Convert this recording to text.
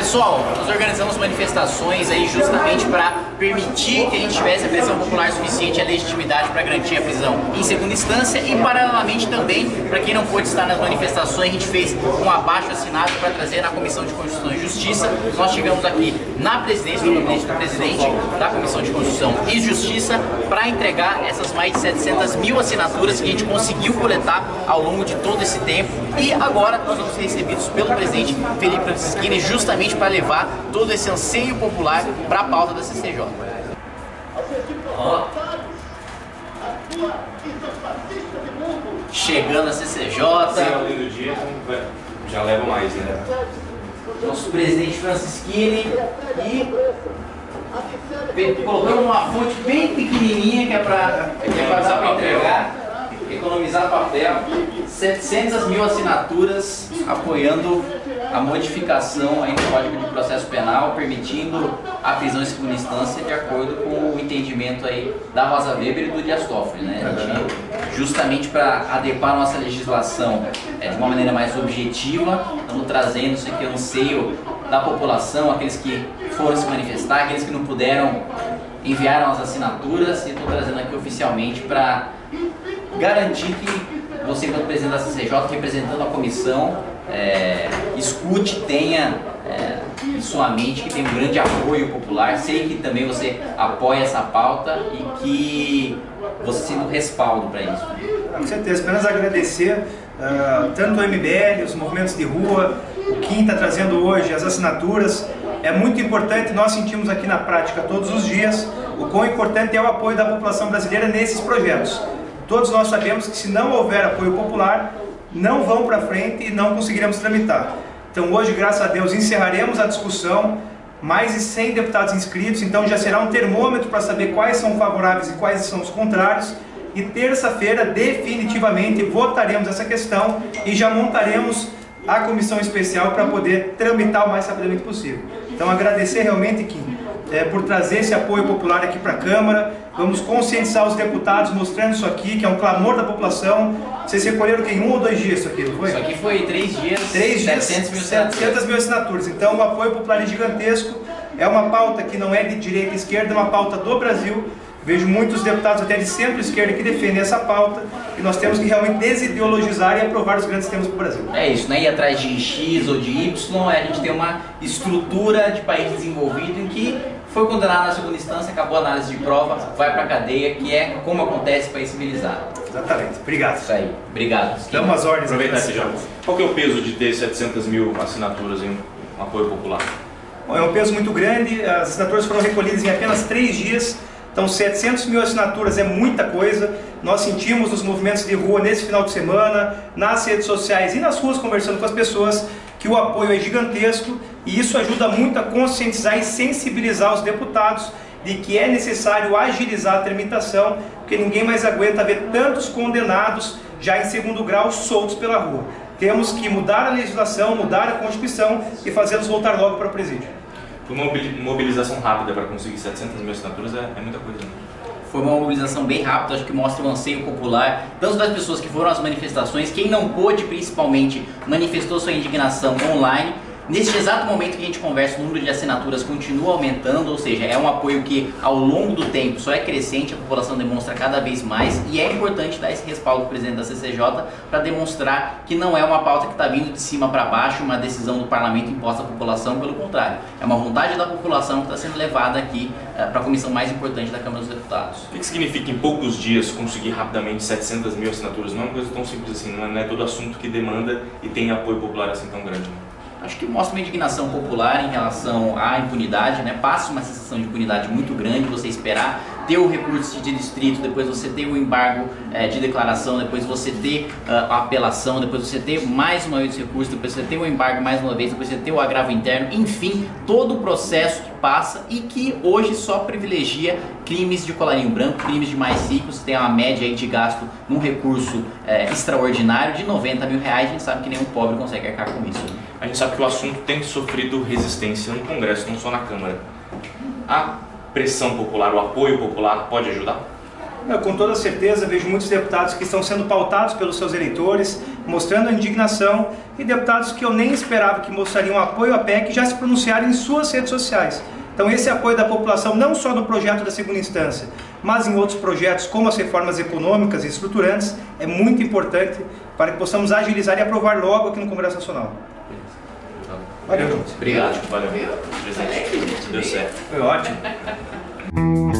Pessoal, nós organizamos manifestações aí justamente para permitir que a gente tivesse a pressão popular suficiente e a legitimidade para garantir a prisão em segunda instância e paralelamente também, para quem não pôde estar nas manifestações, a gente fez um abaixo assinado para trazer na Comissão de Constituição e Justiça. Nós chegamos aqui na presidência, no gabinete do presidente da Comissão de Constituição e Justiça para entregar essas mais de 700 mil assinaturas que a gente conseguiu coletar ao longo de todo esse tempo e agora nós vamos ser recebidos pelo presidente Felipe Francischini justamente para levar todo esse anseio popular para a pauta da CCJ. Ó. Chegando a CCJ. Então já leva mais, né? Nosso presidente Francisquini e colocamos uma fonte bem pequenininha que é para é dar para entregar, economizar papel. 700 mil assinaturas apoiando a modificação aí no Código de Processo Penal, permitindo a prisão em segunda instância de acordo com o entendimento aí da Rosa Weber e do Dias Toffoli, né? Gente, justamente para adequar a nossa legislação é, de uma maneira mais objetiva, estamos trazendo isso aqui, anseio da população, aqueles que foram se manifestar, aqueles que não puderam enviaram as assinaturas e estou trazendo aqui oficialmente para garantir que você, enquanto presidente da CCJ, representando a comissão, é, escute, tenha é, em sua mente que tem um grande apoio popular. Sei que também você apoia essa pauta e que você sendo respaldo para isso. Com certeza, apenas agradecer uh, tanto o MBL, os movimentos de rua, o Kim está trazendo hoje, as assinaturas. É muito importante, nós sentimos aqui na prática todos os dias, o quão importante é o apoio da população brasileira nesses projetos. Todos nós sabemos que se não houver apoio popular, não vão para frente e não conseguiremos tramitar. Então hoje, graças a Deus, encerraremos a discussão, mais de 100 deputados inscritos, então já será um termômetro para saber quais são favoráveis e quais são os contrários. E terça-feira, definitivamente, votaremos essa questão e já montaremos a comissão especial para poder tramitar o mais rapidamente possível. Então agradecer realmente, Kim, é, por trazer esse apoio popular aqui para a Câmara. Vamos conscientizar os deputados mostrando isso aqui, que é um clamor da população. Vocês recolheram que em um ou dois dias isso aqui, não foi? Isso aqui foi três dias, três 700 mil 700 mil assinaturas. Então o apoio popular é gigantesco. É uma pauta que não é de direita e esquerda, é uma pauta do Brasil. Vejo muitos deputados até de centro-esquerda que defendem essa pauta e nós temos que realmente desideologizar e aprovar os grandes temas para o Brasil. É isso, né? Ir atrás de X ou de Y, é a gente tem uma estrutura de país desenvolvido em que foi condenado na segunda instância, acabou a análise de prova, vai para a cadeia, que é como acontece em país civilizado. Exatamente. Obrigado. Isso aí. Obrigado. Damos as ordens. Aproveitar aqui já. Qual que é o peso de ter 700 mil assinaturas em um apoio popular? Bom, é um peso muito grande. As assinaturas foram recolhidas em apenas três dias. Então 700 mil assinaturas é muita coisa. Nós sentimos nos movimentos de rua nesse final de semana, nas redes sociais e nas ruas conversando com as pessoas que o apoio é gigantesco e isso ajuda muito a conscientizar e sensibilizar os deputados de que é necessário agilizar a tramitação, porque ninguém mais aguenta ver tantos condenados já em segundo grau soltos pela rua. Temos que mudar a legislação, mudar a Constituição e fazê-los voltar logo para o presídio. Uma mobilização rápida para conseguir 700 mil assinaturas é, é muita coisa. Né? Foi uma mobilização bem rápida, acho que mostra o anseio popular, tanto das pessoas que foram às manifestações, quem não pôde principalmente manifestou sua indignação online, Neste exato momento que a gente conversa, o número de assinaturas continua aumentando, ou seja, é um apoio que ao longo do tempo só é crescente, a população demonstra cada vez mais e é importante dar esse respaldo ao presidente da CCJ para demonstrar que não é uma pauta que está vindo de cima para baixo, uma decisão do parlamento imposta à população, pelo contrário, é uma vontade da população que está sendo levada aqui uh, para a comissão mais importante da Câmara dos Deputados. O que, que significa em poucos dias conseguir rapidamente 700 mil assinaturas? Não é uma coisa tão simples assim, não é, não é todo assunto que demanda e tem apoio popular assim tão grande. Né? Acho que mostra uma indignação popular em relação à impunidade, né? Passa uma sensação de impunidade muito grande você esperar ter o recurso de distrito, depois você ter o embargo é, de declaração, depois você ter uh, a apelação, depois você ter mais uma vez recurso, depois você ter o embargo mais uma vez, depois você ter o agravo interno, enfim, todo o processo que passa e que hoje só privilegia crimes de colarinho branco, crimes de mais ricos, tem uma média aí de gasto num recurso é, extraordinário de 90 mil reais, a gente sabe que nenhum pobre consegue arcar com isso. A gente sabe que o assunto tem sofrido resistência no Congresso, não só na Câmara. A pressão popular, o apoio popular pode ajudar? Eu, com toda certeza, vejo muitos deputados que estão sendo pautados pelos seus eleitores, mostrando a indignação e deputados que eu nem esperava que mostrariam apoio à PEC já se pronunciaram em suas redes sociais. Então esse apoio da população não só no projeto da segunda instância, mas em outros projetos como as reformas econômicas e estruturantes é muito importante para que possamos agilizar e aprovar logo aqui no Congresso Nacional. Valeu. Obrigado. Valeu. Presente. Deu certo. Foi ótimo.